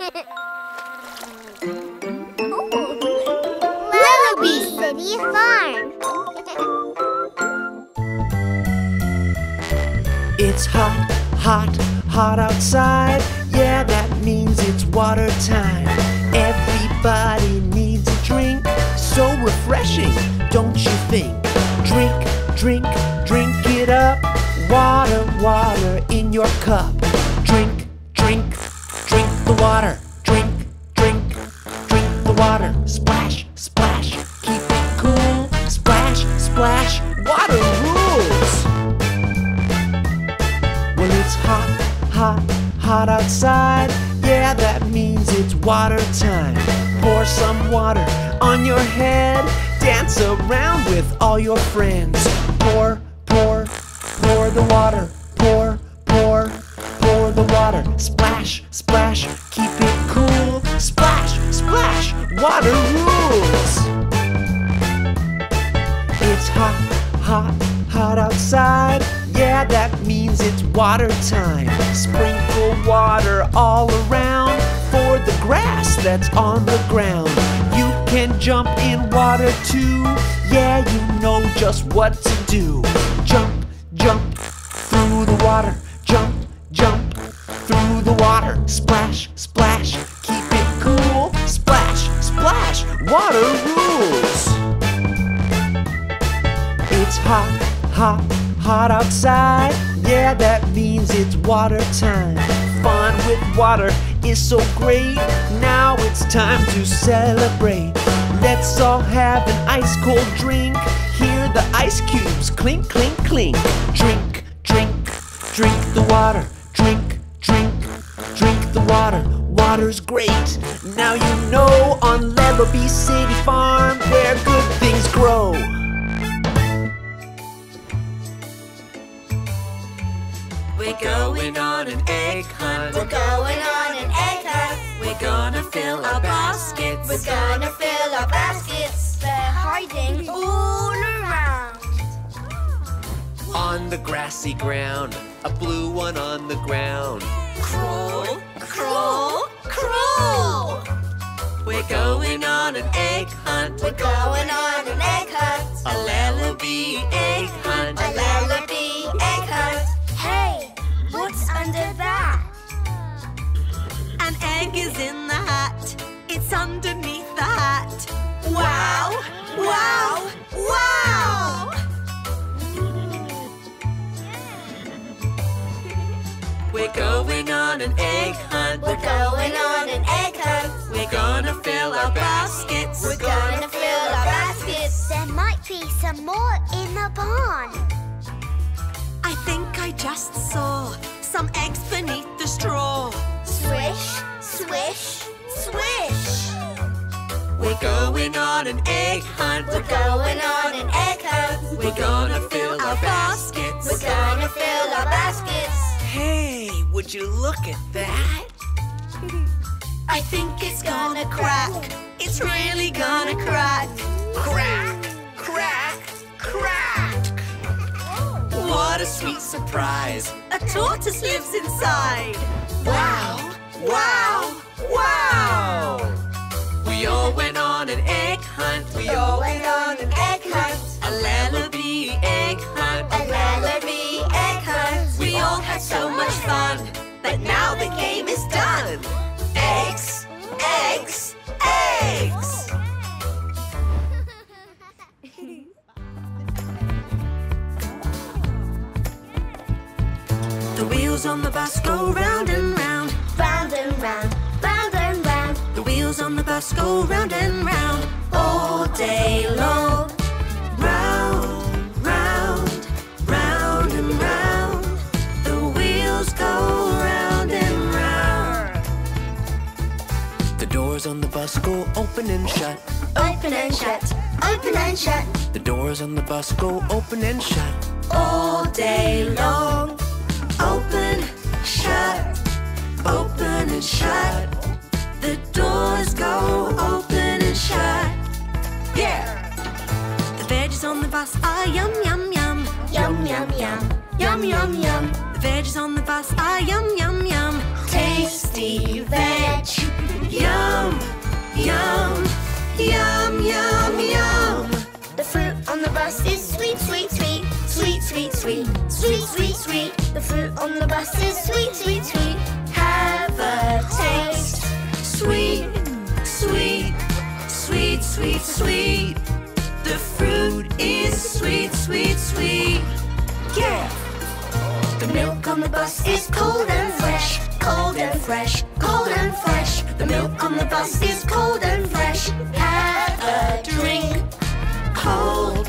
Lellobee City Farm. It's hot, hot, hot outside. Yeah, that means it's water time. Everybody needs a drink. So refreshing, don't you think? Drink, drink, drink it up. Water, water in your cup. Water. Drink, drink, drink the water. Splash, splash, keep it cool. Splash, splash, water rules. Well, it's hot, hot, hot outside. Yeah, that means it's water time. Pour some water on your head. Dance around with all your friends. Pour, pour, pour the water. Water time. Sprinkle water all around for the grass that's on the ground. You can jump in water too. Yeah, you know just what to do. Jump, jump through the water. Jump, jump through the water. Splash, splash, keep it cool. Splash, splash, water rules. It's hot, hot, hot outside. Yeah, that means it's water time. Fun with water is so great. Now it's time to celebrate. Let's all have an ice cold drink. Hear the ice cubes clink, clink, clink. Drink, drink, drink the water. Drink, drink, drink the water. Water's great. Now you know on Lellobee City Farm where good things grow. We're going on an egg hunt. We're going on an egg hunt. We're gonna fill our baskets. We're gonna fill our baskets. They're hiding all around. On the grassy ground, a blue one on the ground. Crawl, crawl, crawl. We're going on an egg hunt. We're going on an egg hunt. A Lellobee egg hunt. A Lellobee egg hunt. Hey, what's under that? An egg is in the hat. It's underneath the hat. Wow! Wow! Wow! We're going on an egg hunt. We're going on an egg hunt. We're gonna fill our baskets. We're gonna fill our baskets. There might be some more in the barn. I think I just saw some eggs beneath the straw. Swish, swish, swish. We're going on an egg hunt. We're going on an egg hunt. We're gonna fill our baskets. We're gonna fill our baskets. Hey, would you look at that? I think it's gonna crack. It's really gonna crack. Crack, crack, crack. What a sweet surprise! A tortoise lives inside. Wow! Wheels on the bus go round and round. Round and round, round and round. The wheels on the bus go round and round all day long. Round, round, round and round. The wheels go round and round. The doors on the bus go open and shut. Open and shut, open and shut. The doors on the bus go open and shut. all day long. Open, shut, open and shut. The doors go open and shut. Yeah. The veggies on the bus are yum, yum, yum. Yum, yum, yum. Yum, yum, yum. The veggies on the bus are yum, yum, yum. Tasty veg. yum, yum, yum, yum, yum. The fruit on the bus is sweet, sweet, sweet sweet, sweet. Sweet, sweet, sweet, sweet. The fruit on the bus is sweet, sweet, sweet. Have a taste. Sweet, sweet, sweet, sweet, sweet. The fruit is sweet, sweet, sweet. Yeah. The milk on the bus is cold and fresh, cold and fresh, cold and fresh. The milk on the bus is cold and fresh. Have a drink. Cold,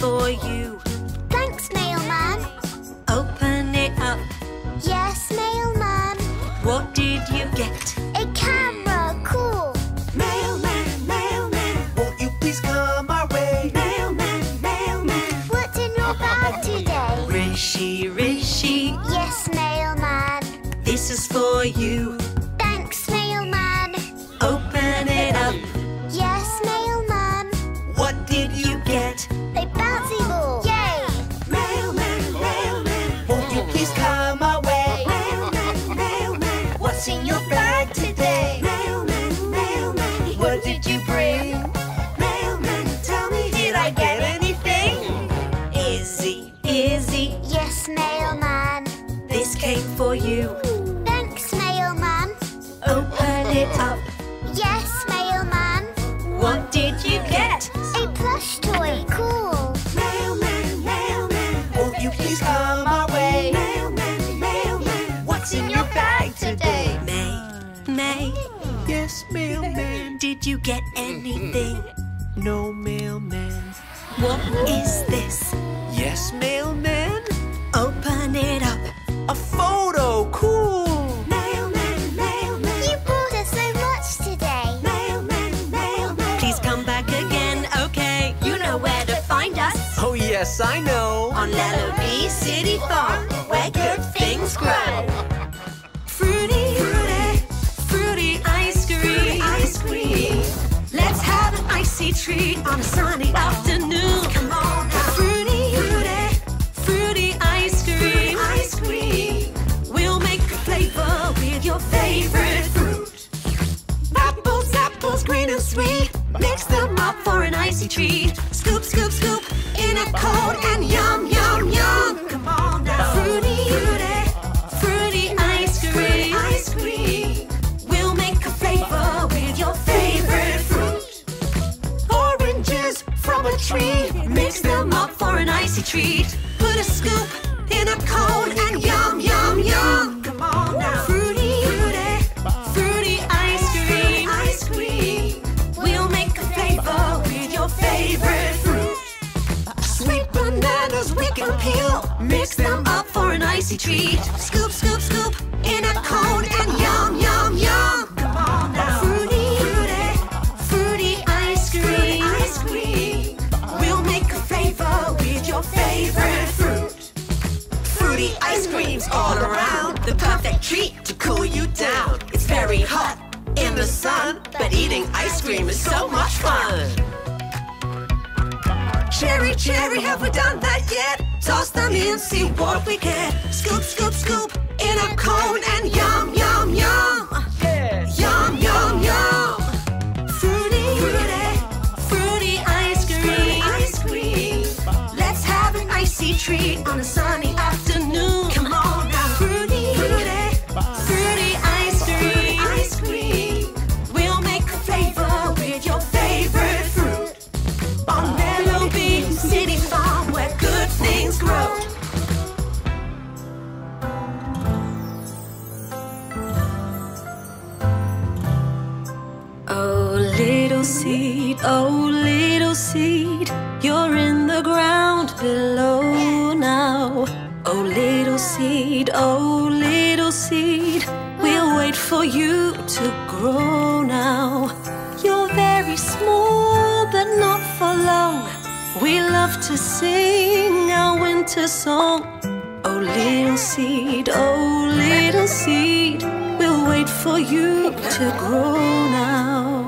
For you. Get mm-hmm. anything? No mailman. What is this? Yes, mailman. Open it up. A photo, cool. Mailman, mailman, You brought us so much today. mailman, mailman. Please come back again, okay? You know where to find us. Oh, yes, I know. On Lellobee City Farm, where good things grow. Icy treat on a sunny afternoon. Come on now. Fruity, fruity, fruity ice cream, ice cream. We'll make a flavor with your favorite fruit. Apples, apples, green and sweet. Mix them up for an icy treat. Scoop, scoop, scoop in a cold and yum, yum, yum. Come tree. Mix them up for an icy treat. Put a scoop in a cone and yum, yum, yum. Come on now. Fruity, fruity, fruity ice cream, ice cream. We'll make a flavor with your favorite fruit. Sweet bananas we can peel. Mix them up for an icy treat. Scoop, scoop, scoop in a cone and yum. Fruity ice creams all around. The perfect treat to cool you down. It's very hot in the sun, but eating ice cream is so much fun. Cherry, cherry, have we done that yet? Toss them in, see what we get. Scoop, scoop, scoop in a cone and yum, yum, yum. An treat on a sunny afternoon. Come on now. Fruity, fruity, fruity ice cream, ice cream. We'll make a flavor with your favorite fruit. On Melody City Farm, where good things grow. Oh, little seed, oh little seed, you're in the ground below seed, oh little seed, we'll wait for you to grow now. You're very small, but not for long. We love to sing our winter song. Oh little seed, oh little seed, we'll wait for you to grow now.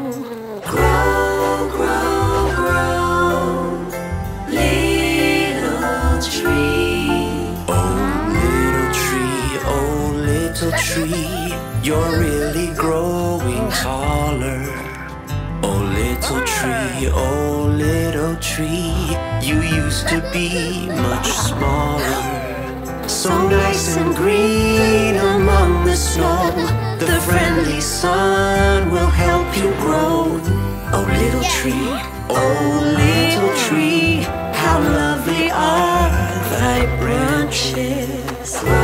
Grow, grow, you're really growing oh. taller. Oh, little ah. tree, oh, little tree, you used to be much smaller. So nice and green among the snow, the friendly sun will help you grow. Oh little tree, oh little tree, how lovely are thy branches.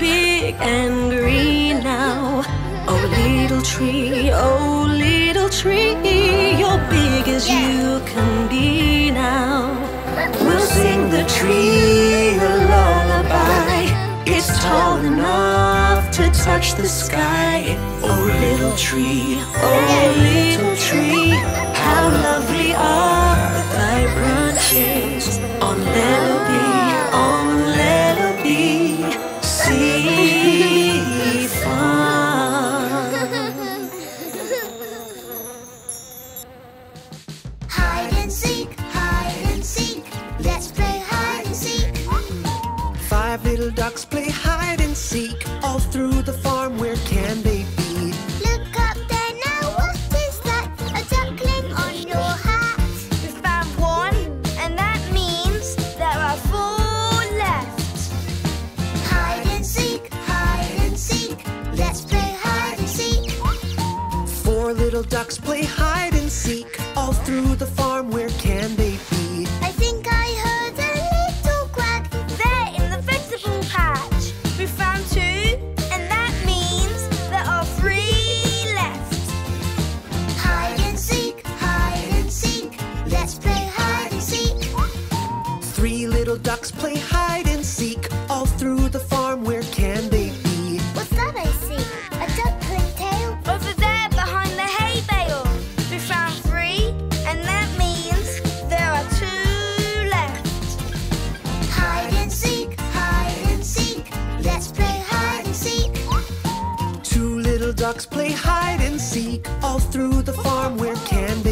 Big and green now. Oh little tree, oh little tree, you're big as you can be now. We'll sing the tree a lullaby. It's tall enough to touch the sky. Oh, little tree, oh, little tree, How lovely through the farm. Where can they be? Look up there now. What is that? A duckling on your hat. We found one, and that means there are four left. Hide and seek, hide and seek. Let's play hide and seek. Four little ducks play hide and seek all through the farm. Ducks play hide and seek all through the farm. Where can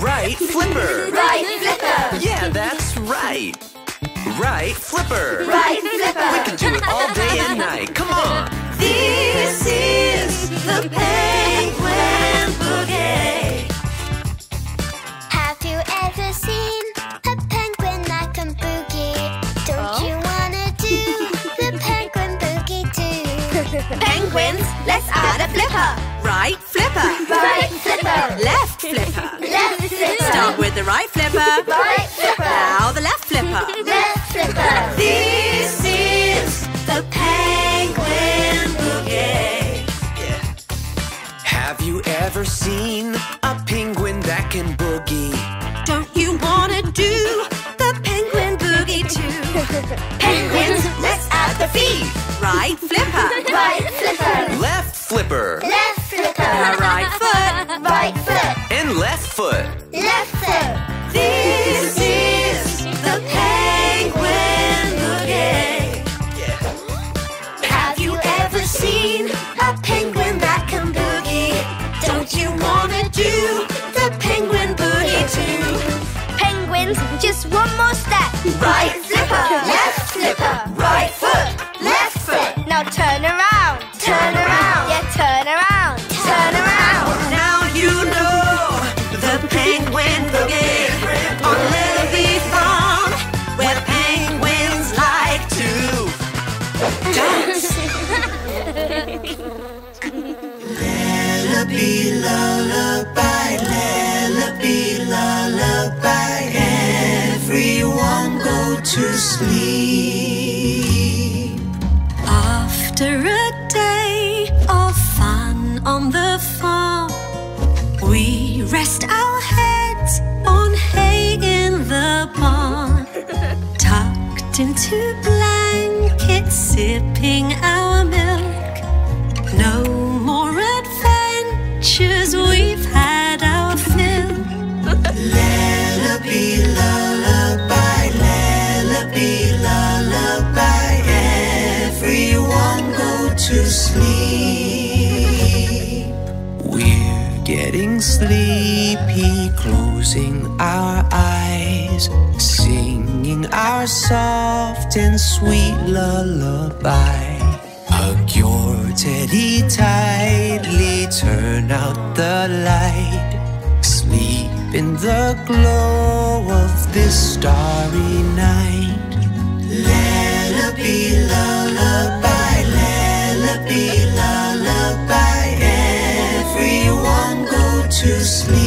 Right, Flipper. Right, Flipper. Yeah, that's right. Right, Flipper. Right, Flipper. We can do it all day and night. Come on. This is the penguin boogie. Have you ever seen a penguin that can boogie? Don't oh. you wanna do the penguin boogie too? Penguins, let's add a flipper. Right flipper. Right, Flipper. Left the right flipper. To sleep. We're getting sleepy, closing our eyes, singing our soft and sweet lullaby. Hug your teddy tightly, turn out the light. Sleep in the glow of this starry night. Lullaby, lullaby, lullaby, lullaby. Everyone go to sleep.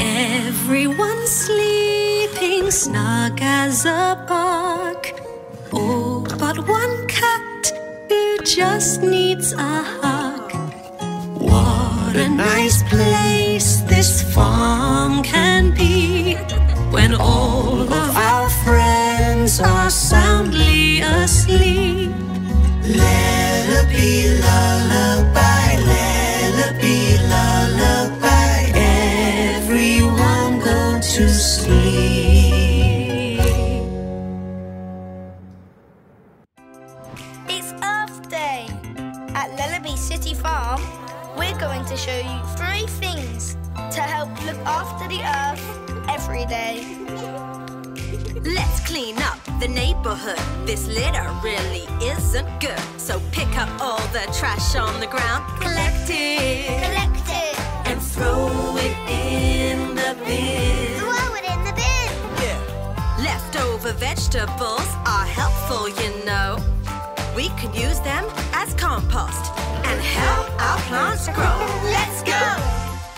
Everyone sleeping snug as a bug. Oh, but one cat who just needs a hug. What a nice place this farm can be when all of our friends are soundly asleep. Lullaby, lullaby, lullaby, lullaby. Everyone go to sleep. It's Earth Day. At Lellobee City Farm, we're going to show you three things to help look after the earth every day. Let's clean up the neighborhood. This litter really isn't good. So pick up all the trash on the ground, collect it, Collect it. and throw it in the bin. Throw it in the bin. Yeah. Leftover vegetables are helpful, you know. We can use them as compost and help our plants grow. Let's go!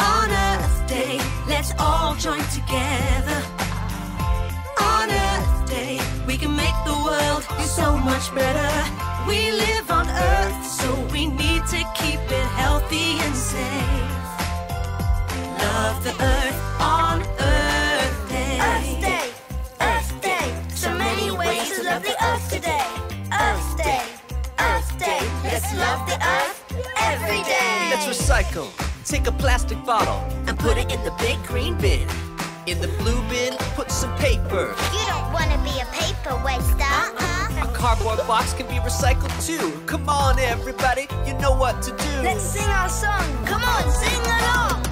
On Earth Day, let's all join together. The world is so much better. We live on Earth, so we need to keep it healthy and safe. Love the Earth on Earth Day. Earth Day, Earth Day. So many ways to love the earth today. Earth Day, Earth Day. Let's love the earth every day. Let's recycle. Take a plastic bottle. and put it in the big green bin. In the blue bin, put some paper. You don't want to be a paper waster. Uh-uh. A cardboard box can be recycled too. Come on, everybody, you know what to do. Let's sing our song. Come on, sing along.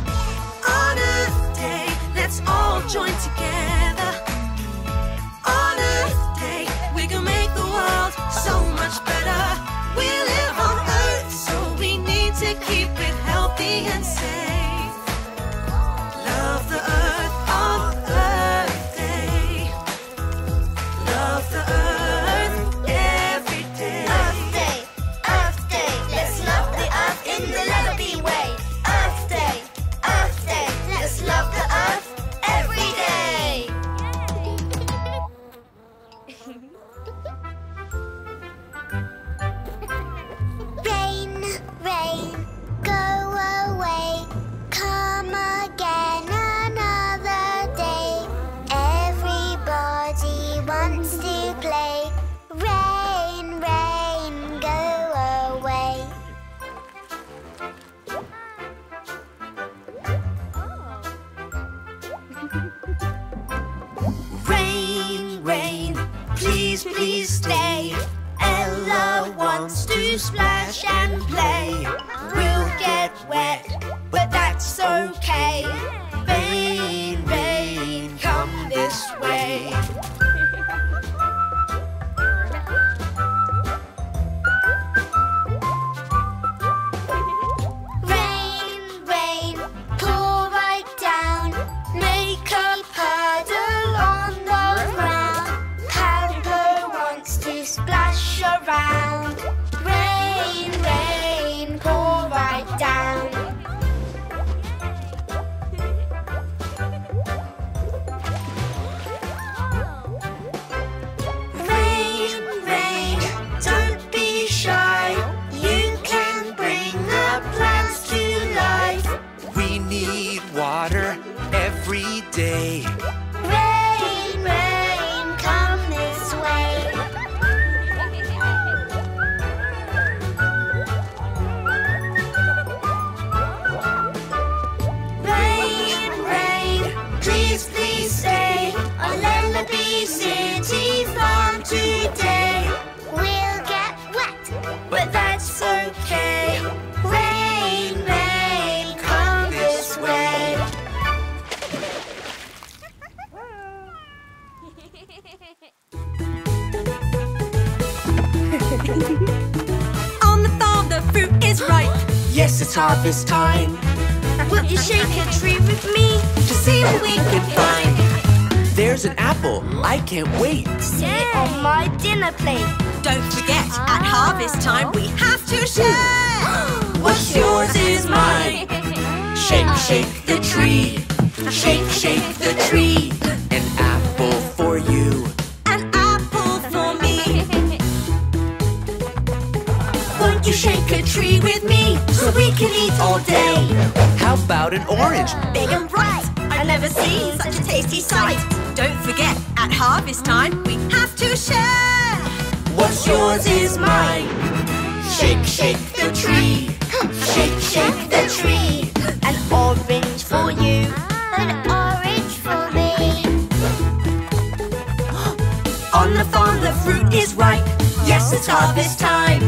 On Earth Day, let's all join together. On Earth Day, we can make the world so much better. We live on Earth, so we need to keep it healthy and safe. Splash and play. The tree. Shake, shake the tree. an apple for you. An apple for me. Won't you shake a tree with me so we can eat all day? How about an orange? Big and bright. I've never seen such a tasty sight. Don't forget, at harvest time, we have to share. What's yours is mine. Shake, shake the tree. Shake, shake the tree. An orange for you. an orange for me. On the farm, the fruit is ripe. Yes, it's harvest time.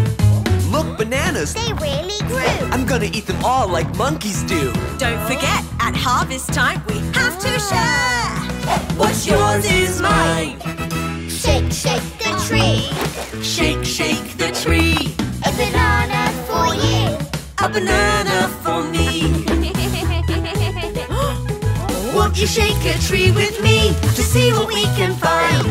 Look, bananas. They really grew. I'm gonna eat them all like monkeys do. Don't forget, at harvest time, we have to share. What's yours is mine. Shake, shake the tree. Shake, shake the tree. A banana for you. A banana for me. Won't you shake a tree with me to see what we can find?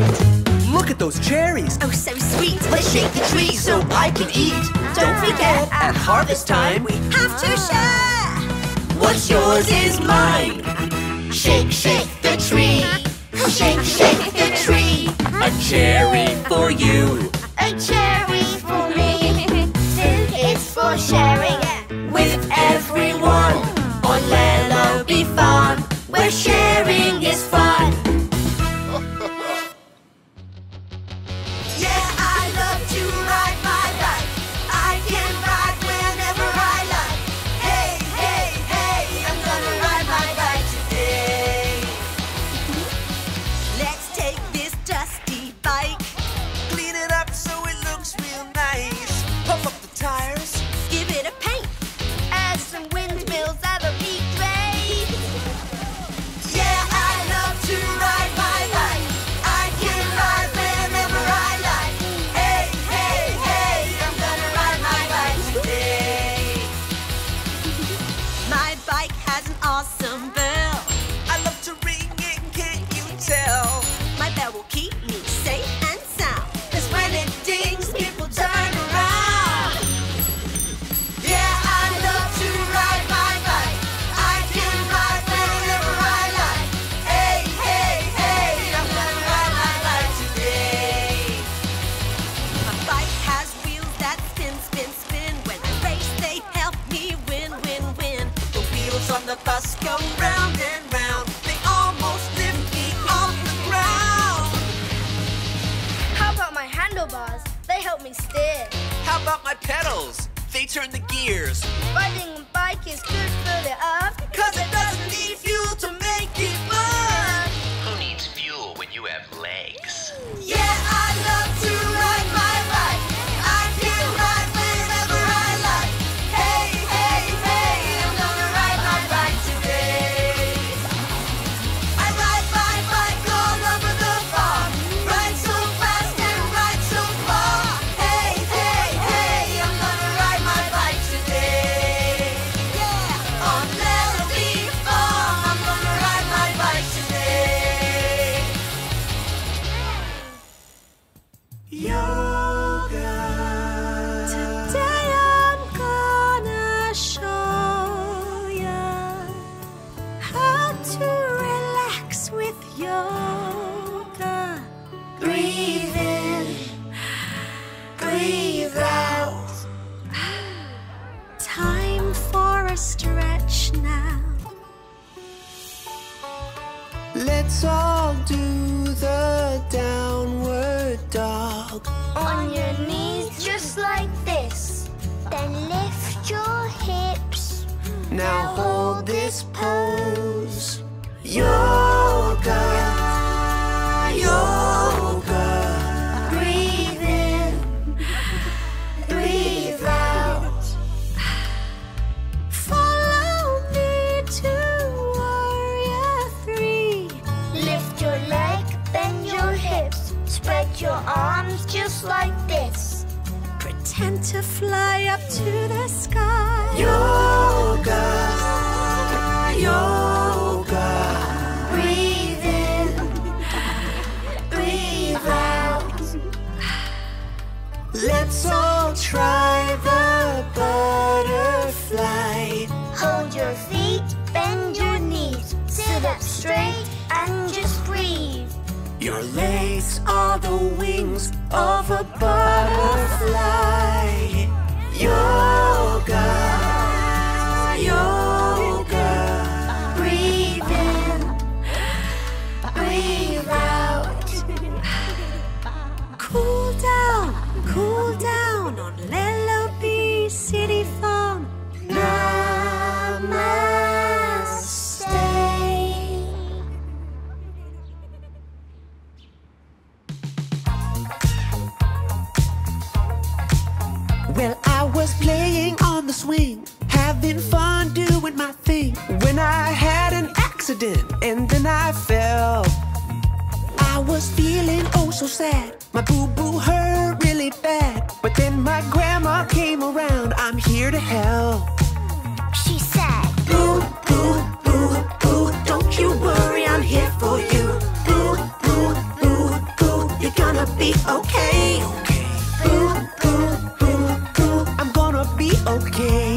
Look at those cherries. Oh, so sweet. Let's shake the tree so I can eat. Don't forget, at harvest time, We have to share. what's yours is mine. Shake, shake the tree. Shake, shake the tree. A cherry for you. A cherry sharing. It with everyone on Lellobee Farm, where sharing is fun. Well, I was playing on the swing, having fun doing my thing, when I had an accident and then I fell. I was feeling oh so sad, my boo-boo hurt really bad, but then my grandma came around, I'm here to help. She said, boo, boo, boo, boo, don't you worry, I'm here for you. Boo, boo, boo, boo, you're gonna be okay. okay.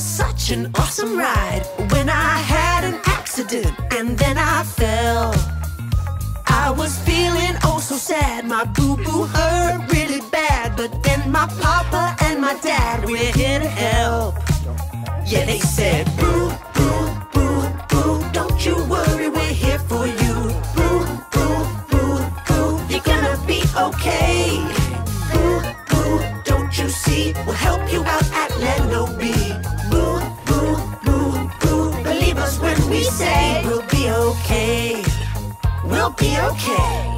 was such an awesome ride when I had an accident and then I fell. I was feeling oh so sad, my boo-boo hurt really bad, but then my papa and my dad were here to help. Yeah, they said, boo. be okay.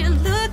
you look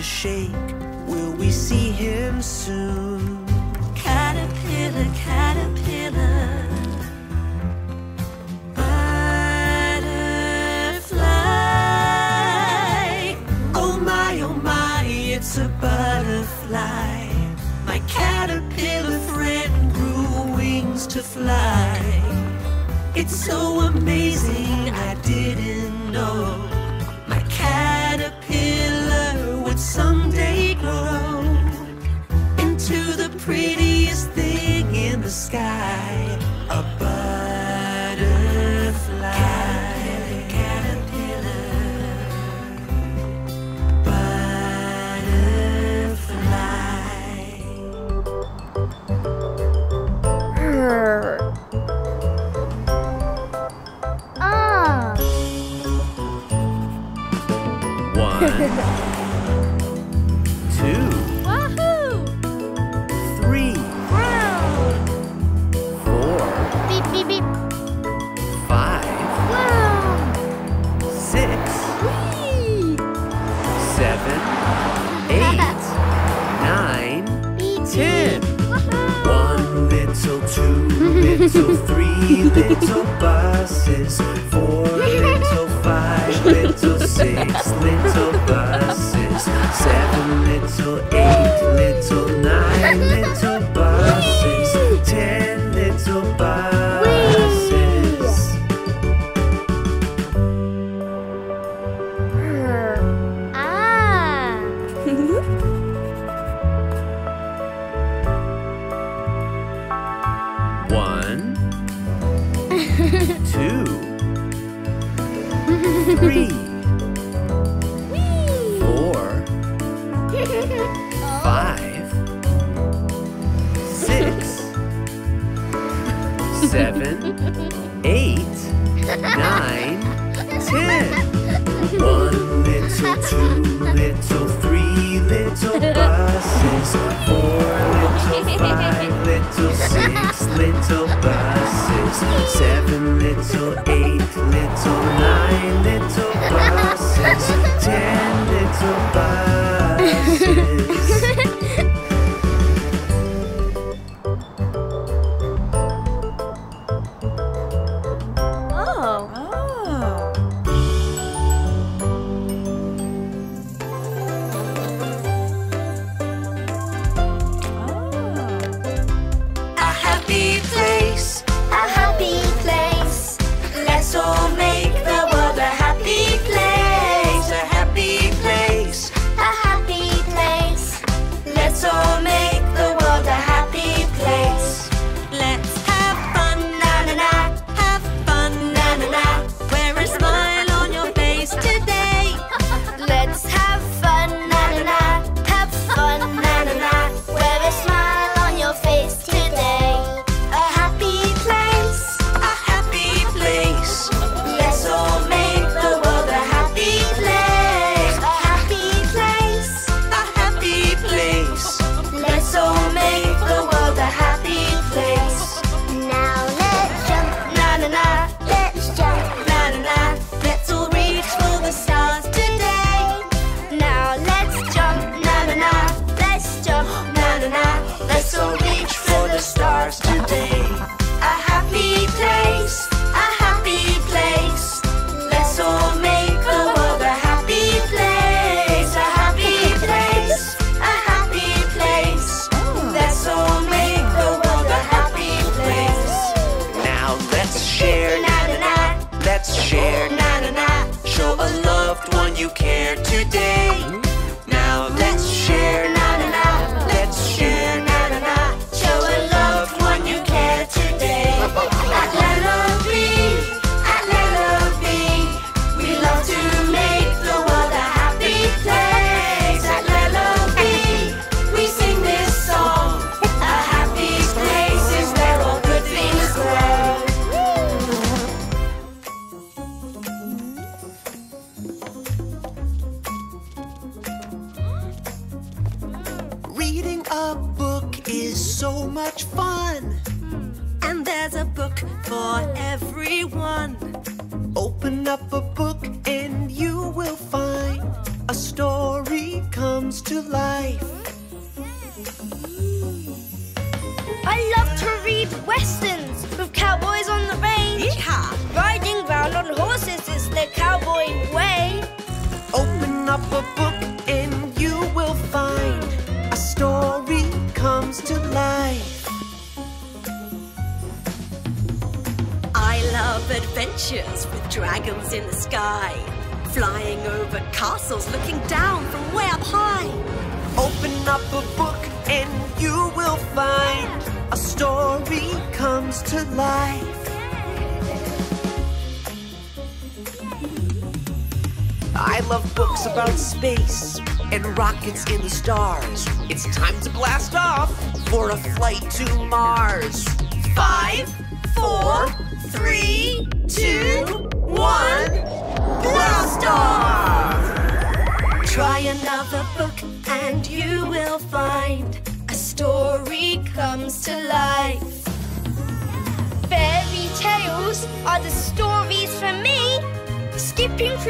to shake. so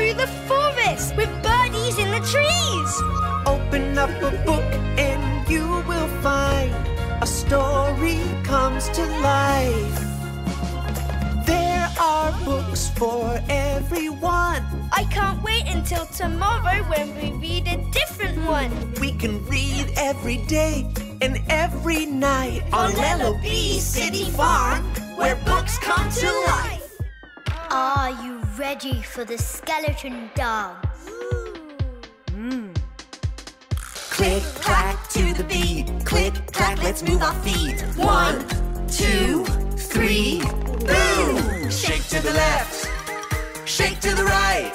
through the forest with birdies in the trees. Open up a book and you will find a story comes to life. There are books for everyone. I can't wait until tomorrow when we read a different one. We can read every day and every night on Lellobee City Farm, where books come to life. Are you ready for the skeleton dance? Click, clack to the beat. Click, clack, let's move our feet. One, two, three, boom! Shake to the left, Shake to the right.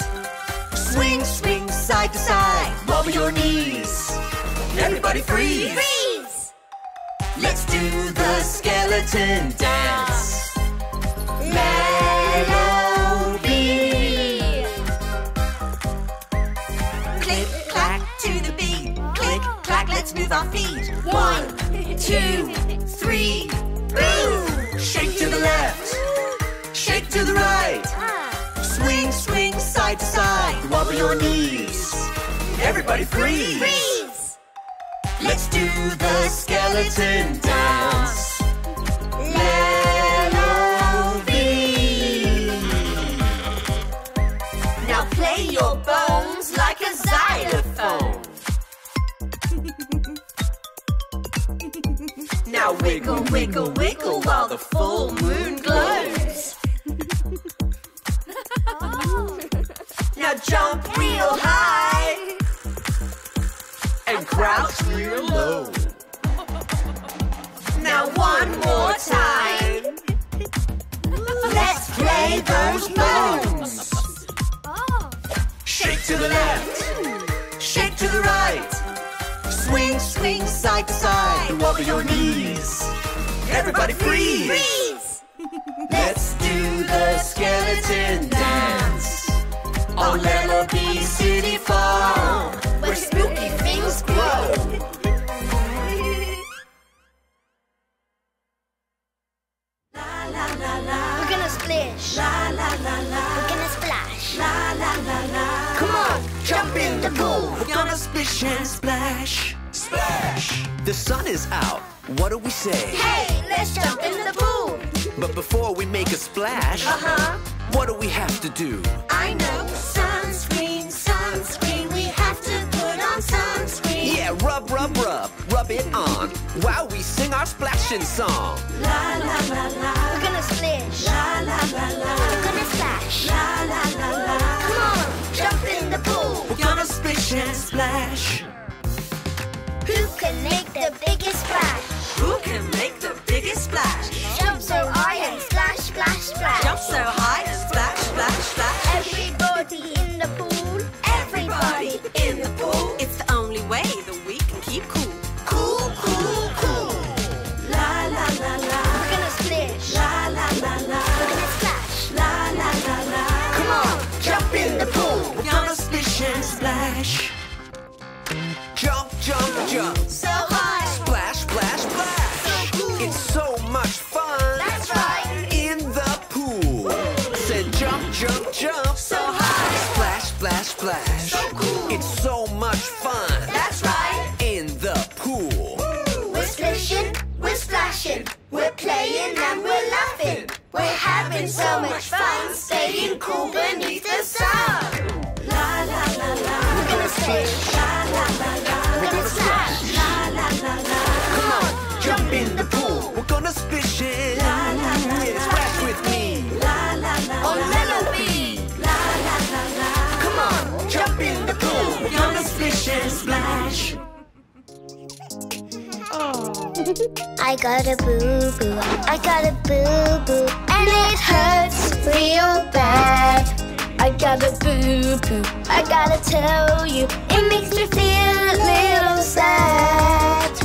Swing, swing, side to side. Wobble your knees. Everybody freeze. Freeze! Let's do the skeleton dance. Melody. Let's move our feet. One, two, three, boom! Shake to the left. Shake to the right. Swing, swing, side to side. Wobble your knees. Everybody freeze. Freeze! Let's do the skeleton dance. Wiggle, wiggle, wiggle while the full moon glows. now jump real high and crouch real low. Now one more time. Let's play those bones. Oh. Shake to the left, Swing, side to side. Wobble your knees. Everybody freeze. Freeze! Let's do the skeleton dance on Lellobee City Farm, where spooky things grow. La la la la, We're gonna splish. la la la la, We're gonna splash. la la la la. Come on, jump in the pool. We're gonna splish and splash. Splash! The sun is out. What do we say? Hey, let's jump in the pool. But before we make a splash, Uh-huh. what do we have to do? I know sunscreen, sunscreen. We have to put on sunscreen. Yeah, rub, rub, rub, rub it on while we sing our splashing song. La la la la, We're gonna splish. la la la la, We're gonna splash. la la la la. Come on, jump in the pool. We're gonna splish and splash. Who can make the biggest splash? Who can make the biggest splash? Jump so high and splash, splash, splash. Jump so high jump. So high. Splash, splash, splash. So cool. It's so much fun. That's right. In the pool. Ooh. Said jump, jump, jump. So high. Splash, splash, splash. So cool. It's so much fun. That's right. In the pool. We're splashing, we're splashing. We're playing and we're laughing. We're having so much fun. Staying cool beneath the sun. La la la la. We're gonna splish. Yeah, splash with me. La la la. On. La la la la. Come on, jump in the pool. Splish and splash. I got a boo boo. I got a boo boo. And it hurts real bad. I got a boo boo. I gotta tell you, it makes me feel a little sad.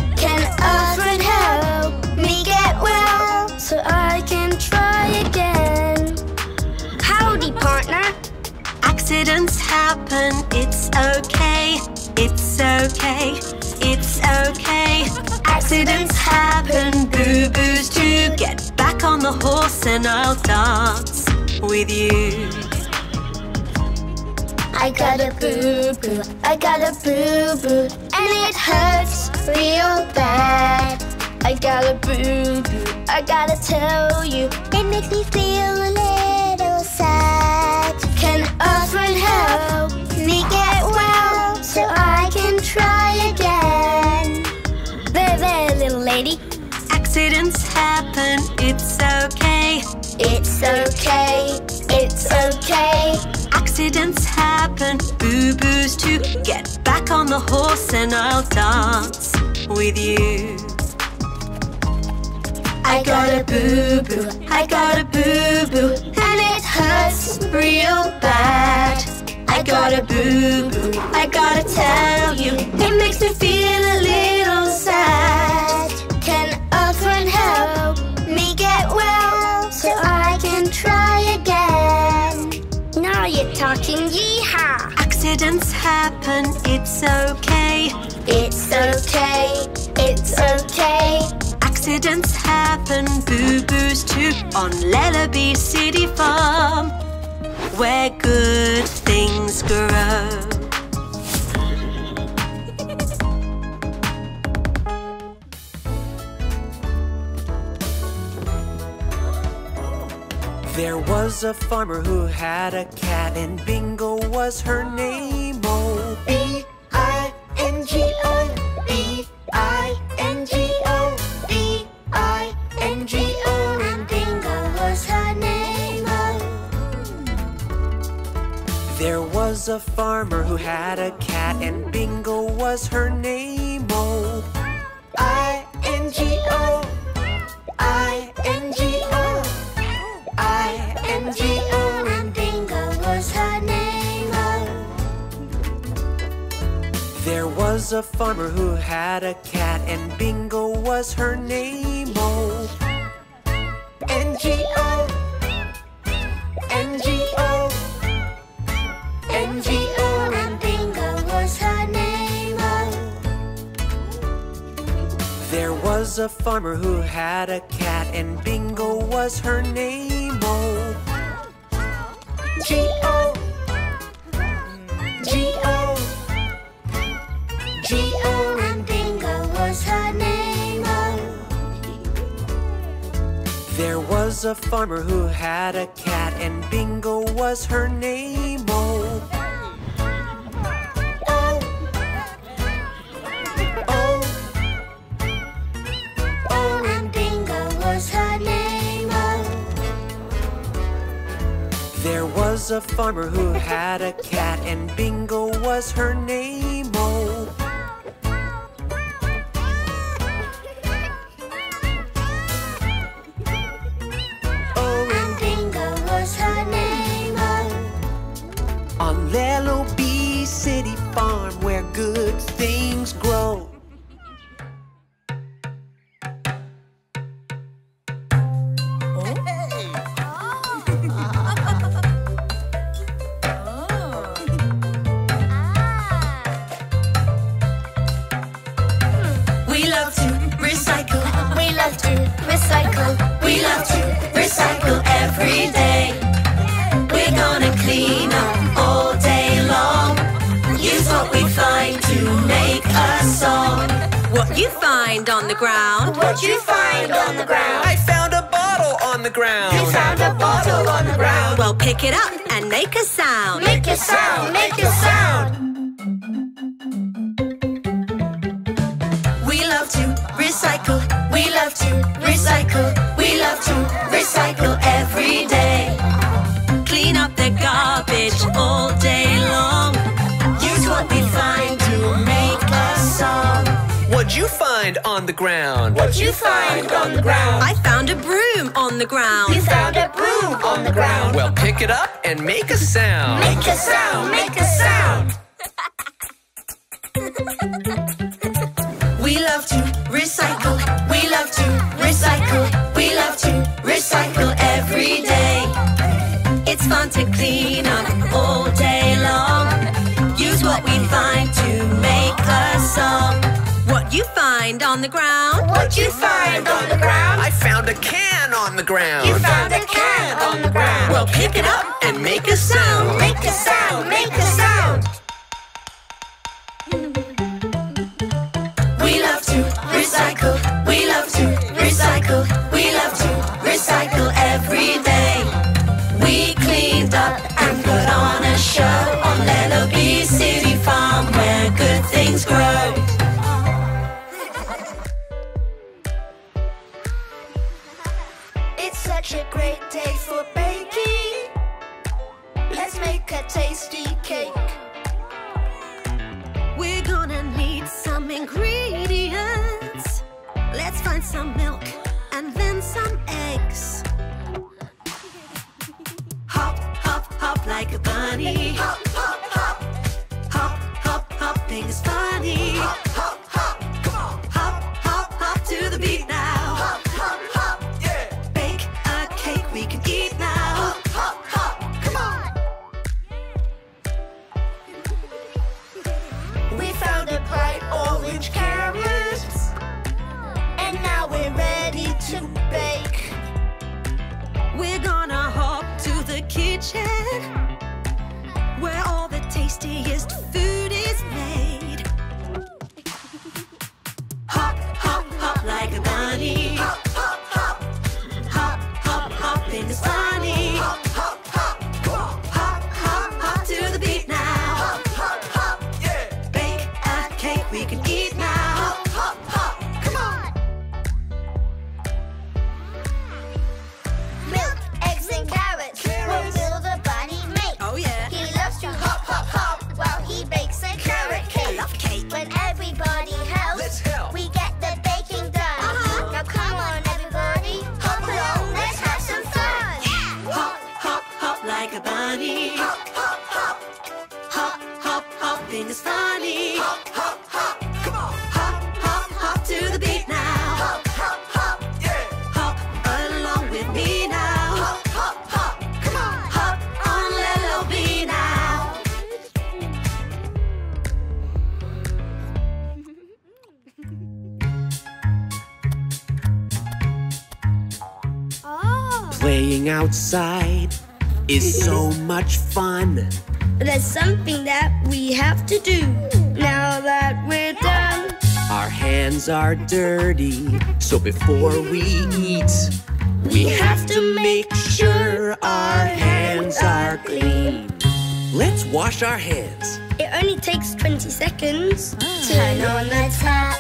So I can try again? Howdy, partner. Accidents happen, it's okay, it's okay, it's okay. Accidents happen, boo boos too. Get back on the horse and I'll dance with you. I got a boo boo, I got a boo boo, and it hurts real bad. I got a boo boo, I gotta tell you, it makes me feel a little sad. Can friend help me get well so I can try again? There, there, little lady, Accidents happen, it's okay, it's okay, it's okay. accidents happen, boo boos too. Get back on the horse and I'll dance with you. Boo boo, I got a boo boo, and it hurts real bad. I got a boo boo, I gotta tell you, it makes me feel a little sad. Can a friend help me get well so I can try again? Now you're talking yeehaw. Accidents happen, it's okay. It's okay, it's okay. Accidents happen, boo boos too. On Lellobee City Farm, where good things grow. There was a farmer who had a cat, and Bingo was her name. Oh, B I N G O, was a farmer who had a cat, and Bingo was her name. Oh, I N G O, I N G O, I N G O. And Bingo was her name. Oh. There was a farmer who had a cat, and Bingo was her name. Oh, N G O, was a farmer who had a cat, and Bingo was her name. Oh, G O, G O, G O. And Bingo was her name. Oh. There was a farmer who had a cat, and Bingo was her name. Was a farmer who had a cat, and Bingo was her name. On the ground? What'd you find on the ground? I found a broom on the ground. You found a broom on the ground. Well, pick it up and make a sound. Make a sound, make a sound. We love to recycle. We love to recycle. We love to recycle every day. It's fun to clean on the ground? What'd you find on the ground? I found a can on the ground. You found a can on the ground. Well, pick it up and make a sound. Make a sound, make a sound. We love to recycle. We love to recycle. We love to recycle every day. We cleaned up and put on a show on Lellobee City Farm where good things grow. Such a great day for baking. Let's make a tasty cake. We're gonna need some ingredients. Let's find some milk and then some eggs. Hop, hop, hop like a bunny. Hop, hop, hop. Hop, hop, hopping is funny. Gonna hop to the kitchen are dirty, so before we eat, we have to make sure our hands are clean. Let's wash our hands. It only takes 20 seconds. Ah. Turn on the tap,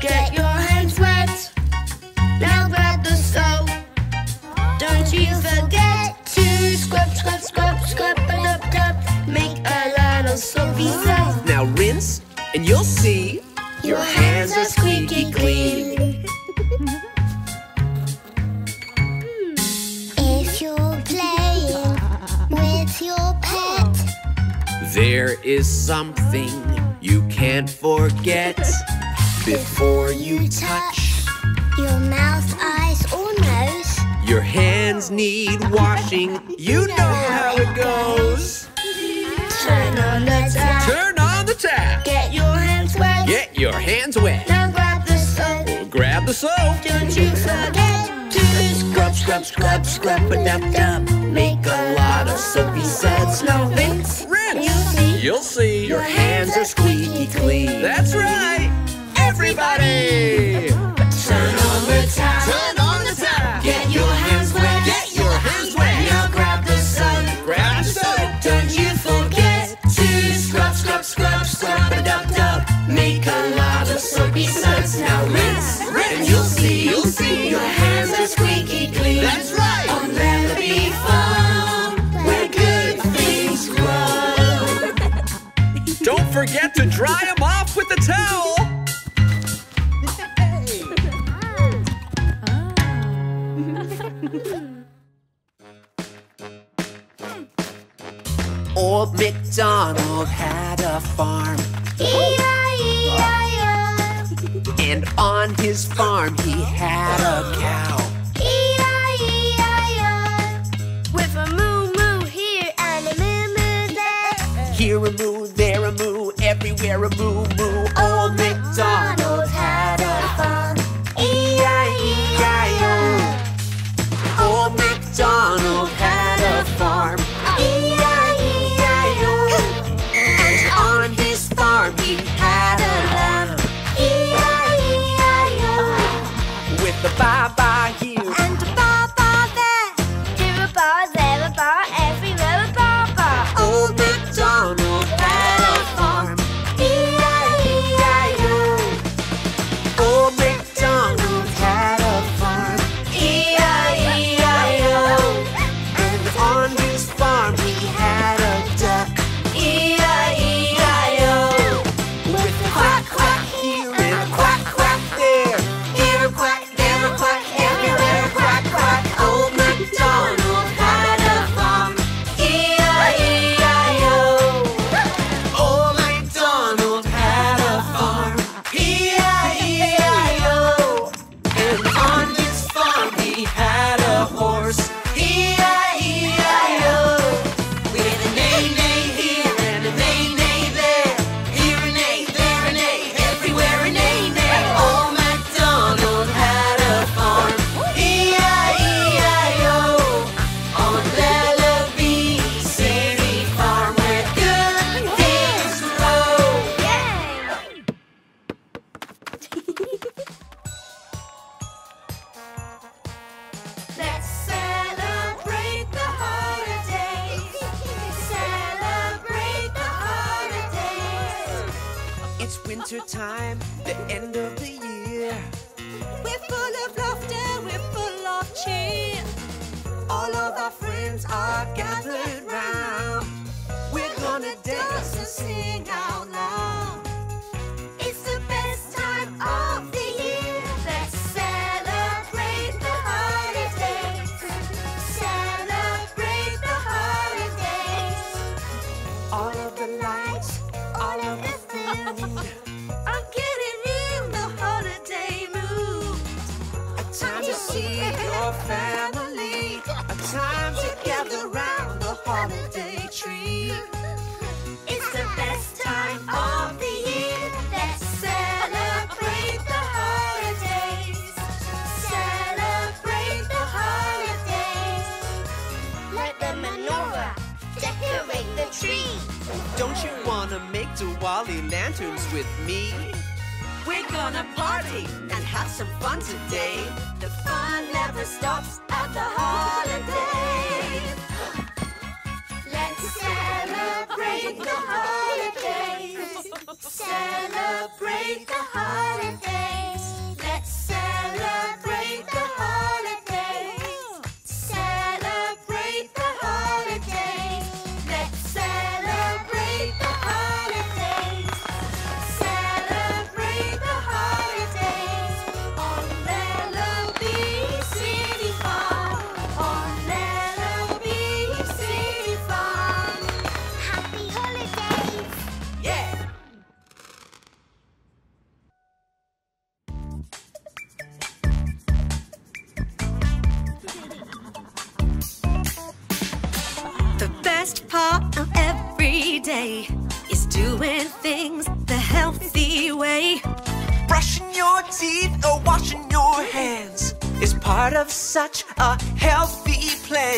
get your hands wet. Now grab the soap. Don't you forget to scrub, scrub, scrub, scrub, dub, dub. Make a lot of soapy soap. Now rinse, and you'll see There is something you can't forget before you touch. your mouth, eyes, or nose, Your hands need washing. You know how it goes. Turn on the tap. Turn on the tap. Get your hands wet. Get your hands wet. Now grab the soap. Grab the soap. Don't you forget to scrub, scrub, scrub, scrub, up. Make a You'll see. Your hands are squeaky clean. That's right. Everybody. Turn on the tap. Turn on the tap. Get your hands wet. Get your hands wet. Now grab the sun. Grab the sun. Don't you forget to scrub, scrub, scrub, scrub a dub dub. Make a lot of soapy suds. Now rinse, rinse. And you'll see, you'll see. Your hands are squeaky clean. That's right. forget to dry them off with a towel. Old MacDonald had a farm. E-I-E-I-O. And on his farm he had a cow. E-I-E-I-O. With a moo moo here and a moo moo there. Here a moo wear a boo boo. Old. today. The fun never stops.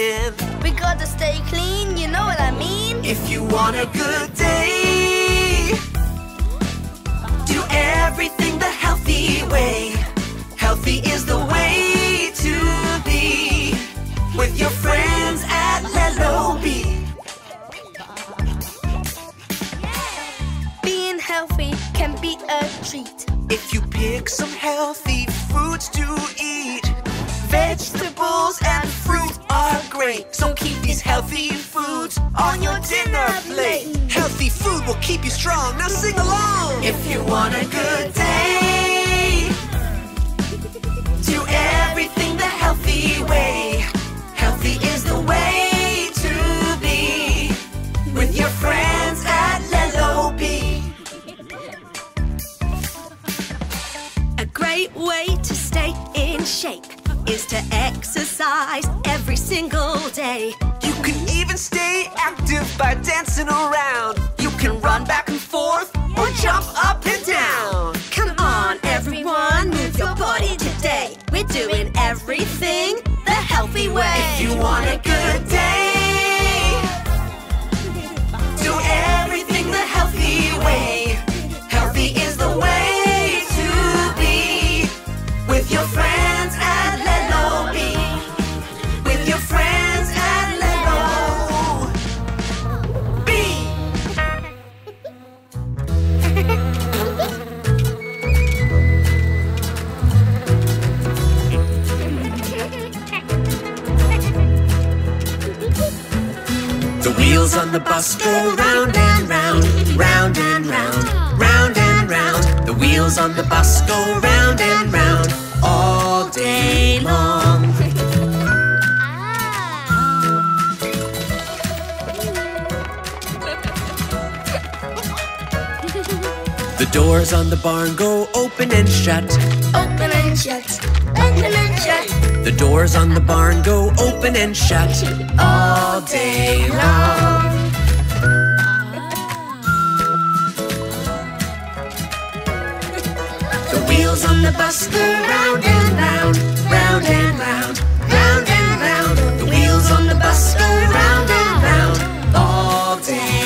live. We gotta stay clean, you know what I mean? If you want a good day, do everything the healthy way. Healthy is the way to be with your friends at Lelo B. Being healthy can be a treat. If you pick some healthy foods to eat, vegetables great. So keep these healthy foods on your dinner plate. Healthy food will keep you strong. Now sing along. If you want a good day, do everything the healthy way. Healthy is the way to be with your friends at Lellobee. A great way to stay in shape is to exercise every single day. You can even stay active by dancing around. You can run back and forth or jump up and down. Come on, everyone, move your body today. We're doing everything the healthy way. If you want a good day, wheels on the bus go round and round, round and round, round and round. The wheels on the bus go round and round all day long. The doors on the barn go open and shut. Open and shut, open and shut. The doors on the barn go open and shut all day long. The wheels on the bus go round and round, round and round, round and round. The wheels on the bus go round and round all day.